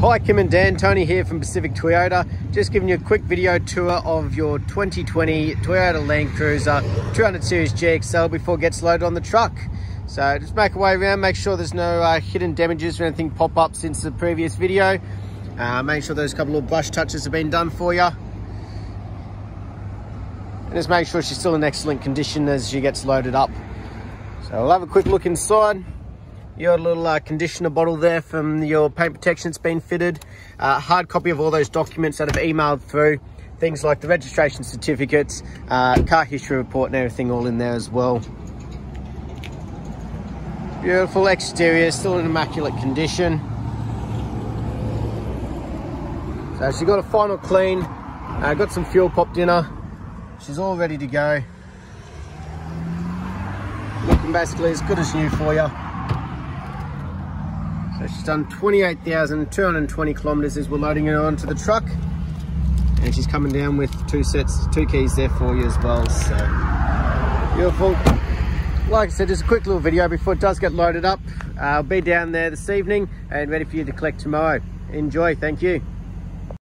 Hi Kim and Dan, Tony here from Pacific Toyota. Just giving you a quick video tour of your 2020 Toyota Land Cruiser 200 Series GXL before it gets loaded on the truck. So just make a way around, make sure there's no uh, hidden damages or anything pop up since the previous video. Uh, make sure those couple of brush touches have been done for you. And just make sure she's still in excellent condition as she gets loaded up. So we'll have a quick look inside. Your little uh, conditioner bottle there from your paint protection that's been fitted. Uh, hard copy of all those documents that have emailed through. Things like the registration certificates, uh, car history report and everything all in there as well. Beautiful exterior, still in immaculate condition. So she got a final clean, uh, got some fuel popped in her. She's all ready to go. Looking basically as good as new for you. So she's done 28,220 kilometers as we're loading her onto the truck. And she's coming down with two sets, two keys there for you as well. So beautiful. Like I said, just a quick little video before it does get loaded up. Uh, I'll be down there this evening and ready for you to collect tomorrow. Enjoy, thank you.